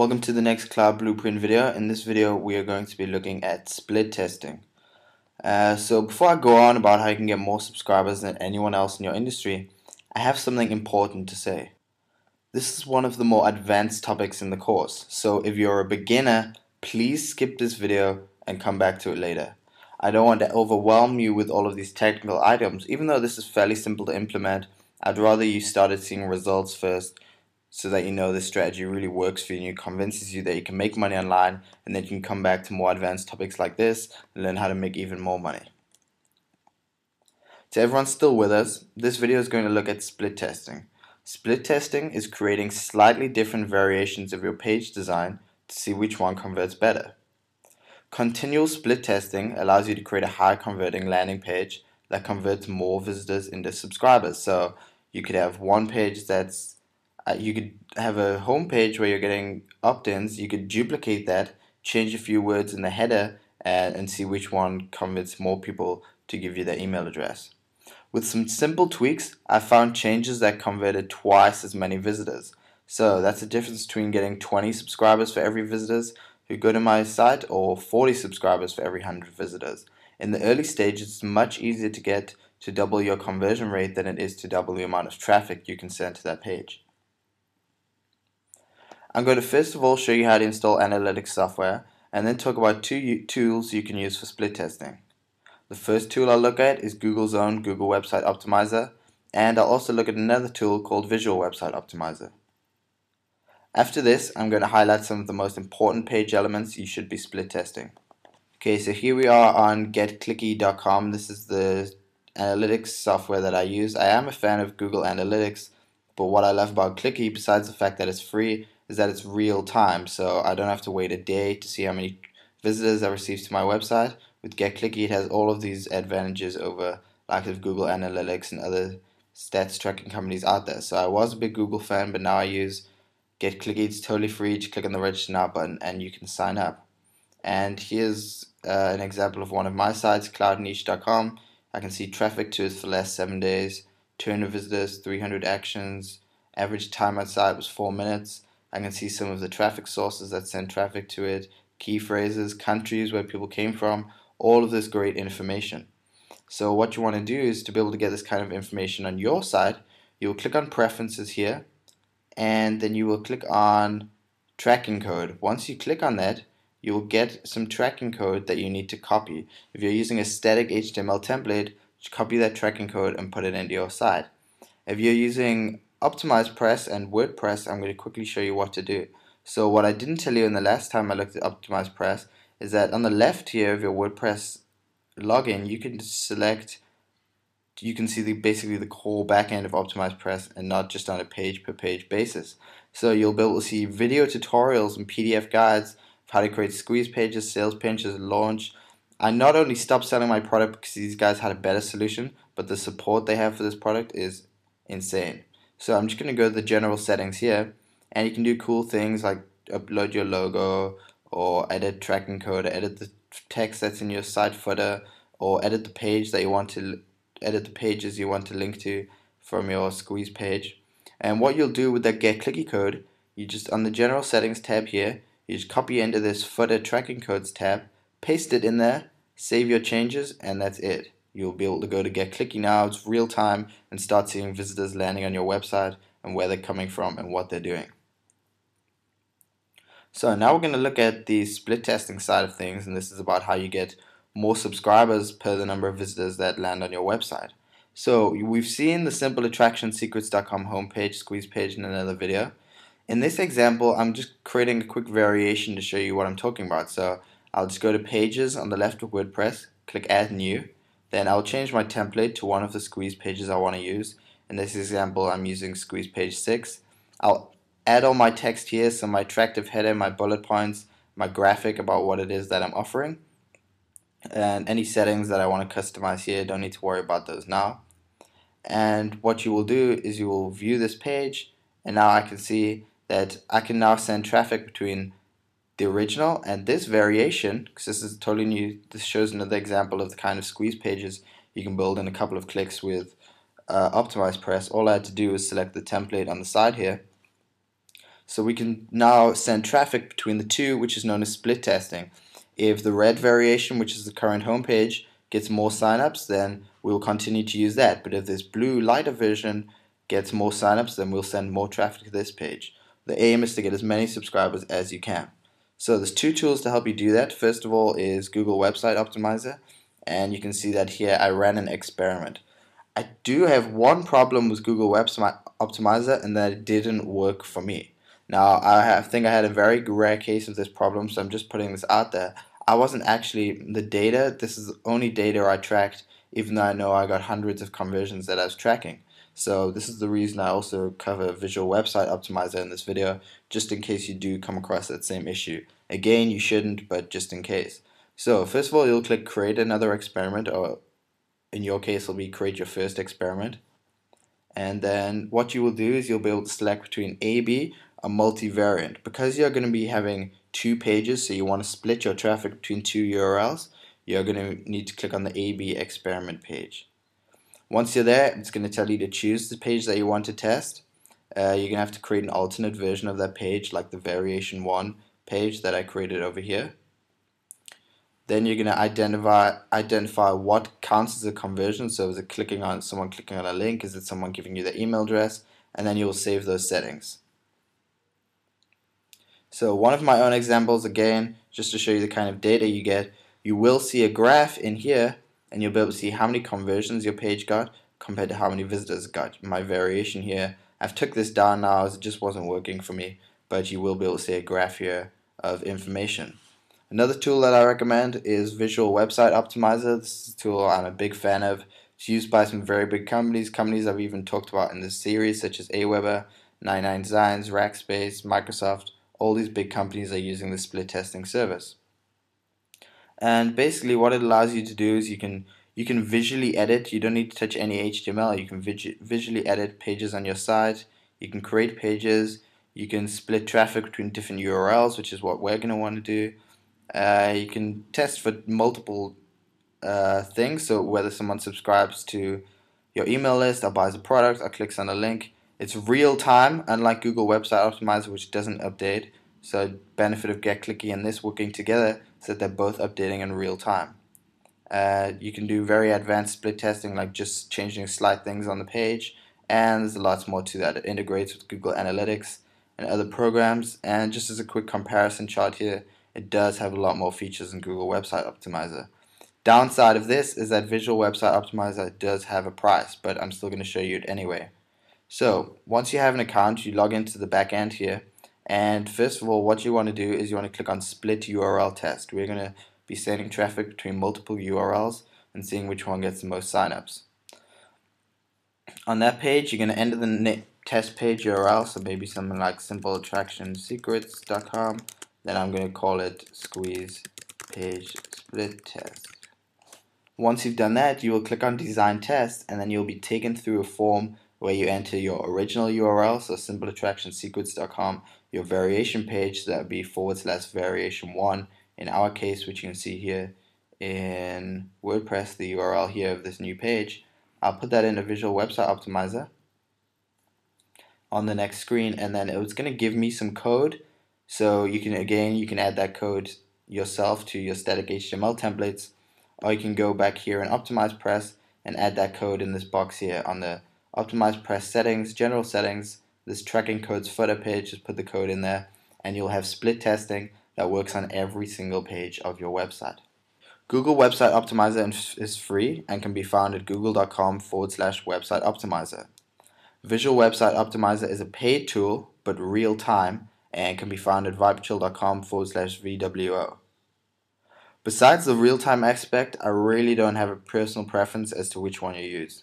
Welcome to the ViperChill Blueprint video. In this video we are going to be looking at split testing. Uh, so before I go on about how you can get more subscribers than anyone else in your industry, I have something important to say. This is one of the more advanced topics in the course, so if you're a beginner, please skip this video and come back to it later. I don't want to overwhelm you with all of these technical items, even though this is fairly simple to implement, I'd rather you started seeing results first so that you know this strategy really works for you and you convinces you that you can make money online and then you can come back to more advanced topics like this and learn how to make even more money. To everyone still with us, this video is going to look at split testing. Split testing is creating slightly different variations of your page design to see which one converts better. Continual split testing allows you to create a high converting landing page that converts more visitors into subscribers. So you could have one page that's uh, you could have a home page where you're getting opt-ins. You could duplicate that, change a few words in the header, and, and see which one convinces more people to give you their email address. With some simple tweaks, I found changes that converted twice as many visitors. So that's the difference between getting 20 subscribers for every visitors who go to my site or 40 subscribers for every 100 visitors. In the early stages, it's much easier to get to double your conversion rate than it is to double the amount of traffic you can send to that page. I'm going to first of all show you how to install analytics software and then talk about two tools you can use for split testing. The first tool I'll look at is Google's own Google Website Optimizer and I'll also look at another tool called Visual Website Optimizer. After this, I'm going to highlight some of the most important page elements you should be split testing. Okay, so here we are on getclicky.com. This is the analytics software that I use. I am a fan of Google Analytics, but what I love about Clicky, besides the fact that it's free, is that it's real time. So I don't have to wait a day to see how many visitors I receive to my website. With GetClicky, it has all of these advantages over like of Google Analytics and other stats tracking companies out there. So I was a big Google fan, but now I use GetClicky. It's totally free. Just click on the register now button and you can sign up. And here's uh, an example of one of my sites, cloudniche.com. I can see traffic to it for the last seven days, 200 visitors, 300 actions. Average time on site was four minutes. I can see some of the traffic sources that send traffic to it, key phrases, countries where people came from, all of this great information. So what you want to do is to be able to get this kind of information on your side, you'll click on preferences here and then you will click on tracking code. Once you click on that, you will get some tracking code that you need to copy. If you're using a static HTML template, copy that tracking code and put it into your site. If you're using OptimizePress and WordPress, I'm going to quickly show you what to do. So what I didn't tell you in the last time I looked at OptimizePress is that on the left here of your WordPress login, you can select, you can see the, basically the core backend of OptimizePress and not just on a page per page basis. So you'll be able to see video tutorials and PDF guides of how to create squeeze pages, sales pages, launch. I not only stopped selling my product because these guys had a better solution, but the support they have for this product is insane. So I'm just going to go to the general settings here and you can do cool things like upload your logo or edit tracking code, or edit the text that's in your site footer or edit the page that you want to edit the pages you want to link to from your squeeze page. And what you'll do with that get clicky code, you just on the general settings tab here, you just copy into this footer tracking codes tab, paste it in there, save your changes, and that's it you'll be able to go to Get Clicky now. It's real time and start seeing visitors landing on your website and where they're coming from and what they're doing. So now we're going to look at the split testing side of things, and this is about how you get more subscribers per the number of visitors that land on your website. So we've seen the simpleattractionsecrets.com homepage squeeze page in another video. In this example, I'm just creating a quick variation to show you what I'm talking about. So I'll just go to pages on the left of WordPress, click add new, then I'll change my template to one of the squeeze pages I want to use. In this example, I'm using squeeze page 6. I'll add all my text here, so my attractive header, my bullet points, my graphic about what it is that I'm offering. And any settings that I want to customize here, don't need to worry about those now. And what you will do is you will view this page, and now I can see that I can now send traffic between the original and this variation, because this is totally new, this shows another example of the kind of squeeze pages you can build in a couple of clicks with uh, OptimizePress. All I had to do was select the template on the side here. So we can now send traffic between the two, which is known as split testing. If the red variation, which is the current homepage, gets more signups, then we'll continue to use that. But if this blue lighter version gets more signups, then we'll send more traffic to this page. The aim is to get as many subscribers as you can. So there's two tools to help you do that. First of all is Google Website Optimizer, and you can see that here I ran an experiment. I do have one problem with Google Website Optimizer, and that it didn't work for me. Now I have, think I had a very rare case of this problem, so I'm just putting this out there. I wasn't actually the data. This is the only data I tracked, even though I know I got hundreds of conversions that I was tracking. So this is the reason I also cover Visual Website Optimizer in this video, just in case you do come across that same issue. Again, you shouldn't, but just in case. So first of all, you'll click Create Another Experiment, or in your case, it'll be Create Your First Experiment. And then what you will do is you'll be able to select between A, B, a multivariant. Because you're going to be having two pages, so you want to split your traffic between two URLs, you're going to need to click on the AB experiment page. Once you're there, it's going to tell you to choose the page that you want to test. Uh, you're going to have to create an alternate version of that page, like the variation 1 page that I created over here. Then you're going to identify identify what counts as a conversion. So is it clicking on someone clicking on a link? Is it someone giving you their email address? And then you'll save those settings. So one of my own examples again, just to show you the kind of data you get, you will see a graph in here and you'll be able to see how many conversions your page got compared to how many visitors got. My variation here, I've took this down now as it just wasn't working for me, but you will be able to see a graph here of information. Another tool that I recommend is Visual Website Optimizer. This is a tool I'm a big fan of. It's used by some very big companies, companies I've even talked about in this series, such as Aweber, 99 Designs, Rackspace, Microsoft, all these big companies are using the split testing service. And basically what it allows you to do is you can you can visually edit, you don't need to touch any HTML, you can visually edit pages on your site, you can create pages, you can split traffic between different URLs, which is what we're going to want to do. Uh, you can test for multiple uh, things, so whether someone subscribes to your email list or buys a product or clicks on a link, it's real time, unlike Google Website Optimizer, which doesn't update. So benefit of GetClicky and this working together so that they're both updating in real time. Uh, you can do very advanced split testing, like just changing slight things on the page, and there's lots more to that. It integrates with Google Analytics and other programs. And just as a quick comparison chart here, it does have a lot more features than Google Website Optimizer. Downside of this is that Visual Website Optimizer does have a price, but I'm still going to show you it anyway. So once you have an account, you log into the back end here. And first of all, what you want to do is you want to click on split URL test. We're going to be sending traffic between multiple URLs and seeing which one gets the most signups. On that page, you're going to enter the test page URL, so maybe something like simpleattractionsecrets.com. Then I'm going to call it squeeze page split test. Once you've done that, you will click on design test and then you'll be taken through a form where you enter your original URL, so simpleattractionsecrets.com, your variation page, so that would be forward slash variation one in our case, which you can see here in WordPress, the URL here of this new page. I'll put that in a Visual Website Optimizer on the next screen, and then it's going to give me some code. So you can, again, you can add that code yourself to your static HTML templates, or you can go back here and Optimize Press and add that code in this box here on the optimize press settings, general settings, this tracking codes footer page, just put the code in there, and you'll have split testing that works on every single page of your website. Google Website Optimizer is free and can be found at google.com forward slash website optimizer. Visual Website Optimizer is a paid tool, but real time, and can be found at viperchill.com forward slash VWO. Besides the real time aspect, I really don't have a personal preference as to which one you use.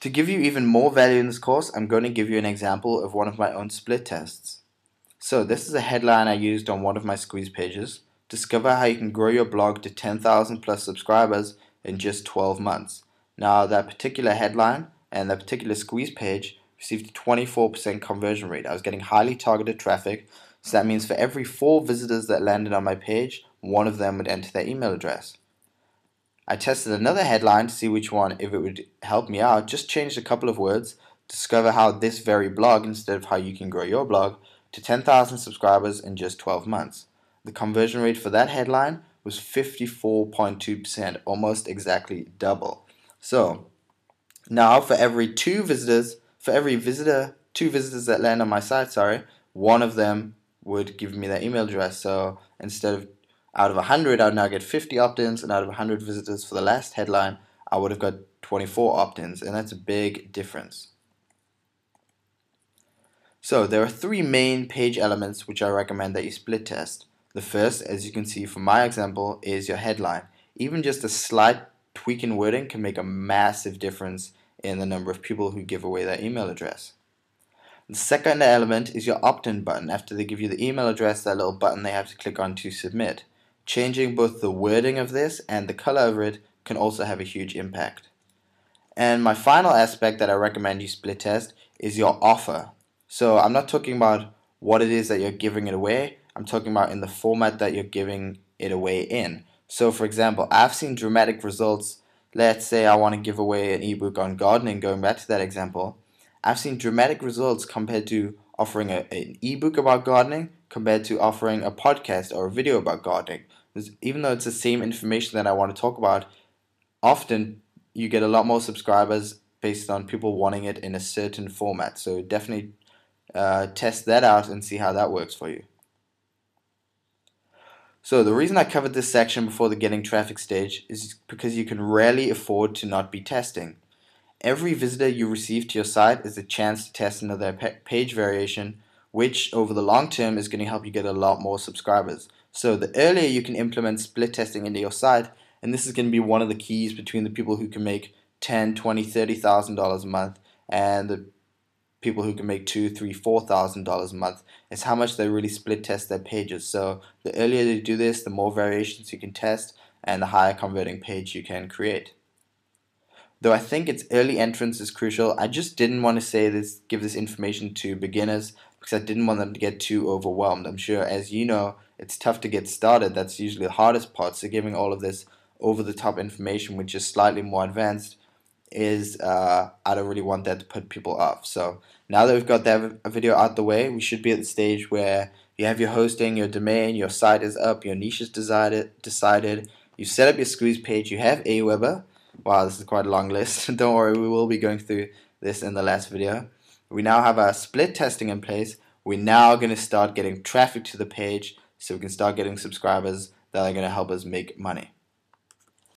To give you even more value in this course, I'm going to give you an example of one of my own split tests. So this is a headline I used on one of my squeeze pages. Discover how you can grow your blog to 10,000 plus subscribers in just 12 months. Now that particular headline and that particular squeeze page received a 24% conversion rate. I was getting highly targeted traffic, so that means for every four visitors that landed on my page, one of them would enter their email address. I tested another headline to see which one, if it would help me out, just changed a couple of words, discover how this very blog, instead of how you can grow your blog, to 10,000 subscribers in just 12 months. The conversion rate for that headline was 54.2%, almost exactly double. So now for every two visitors, for every visitor, two visitors that land on my site, sorry, one of them would give me their email address. So instead of out of 100, I would now get 50 opt-ins, and out of 100 visitors for the last headline, I would have got 24 opt-ins, and that's a big difference. So there are three main page elements which I recommend that you split test. The first, as you can see from my example, is your headline. Even just a slight tweak in wording can make a massive difference in the number of people who give away their email address. The second element is your opt-in button. After they give you the email address, that little button they have to click on to submit. Changing both the wording of this and the color of it can also have a huge impact. And my final aspect that I recommend you split test is your offer. So I'm not talking about what it is that you're giving it away, I'm talking about in the format that you're giving it away in. So for example, I've seen dramatic results. Let's say I want to give away an ebook on gardening, going back to that example. I've seen dramatic results compared to offering a, an ebook about gardening compared to offering a podcast or a video about gardening even though it's the same information that I want to talk about, often you get a lot more subscribers based on people wanting it in a certain format. So definitely uh, test that out and see how that works for you. So the reason I covered this section before the getting traffic stage is because you can rarely afford to not be testing. Every visitor you receive to your site is a chance to test another page variation, which over the long term is going to help you get a lot more subscribers. So the earlier you can implement split testing into your site, and this is going to be one of the keys between the people who can make ten, twenty, thirty thousand dollars a month and the people who can make two, three, four thousand dollars a month is how much they really split test their pages. So the earlier you do this, the more variations you can test and the higher converting page you can create. Though I think its early entrance is crucial, I just didn't want to say this, give this information to beginners because I didn't want them to get too overwhelmed. I'm sure, as you know, it's tough to get started. That's usually the hardest part. So giving all of this over the top information, which is slightly more advanced, is uh, I don't really want that to put people off. So now that we've got that video out the way, we should be at the stage where you have your hosting, your domain, your site is up, your niche is decided, decided. You set up your squeeze page, you have Aweber. Wow, this is quite a long list. Don't worry, we will be going through this in the last video. We now have our split testing in place. We're now going to start getting traffic to the page so we can start getting subscribers that are going to help us make money.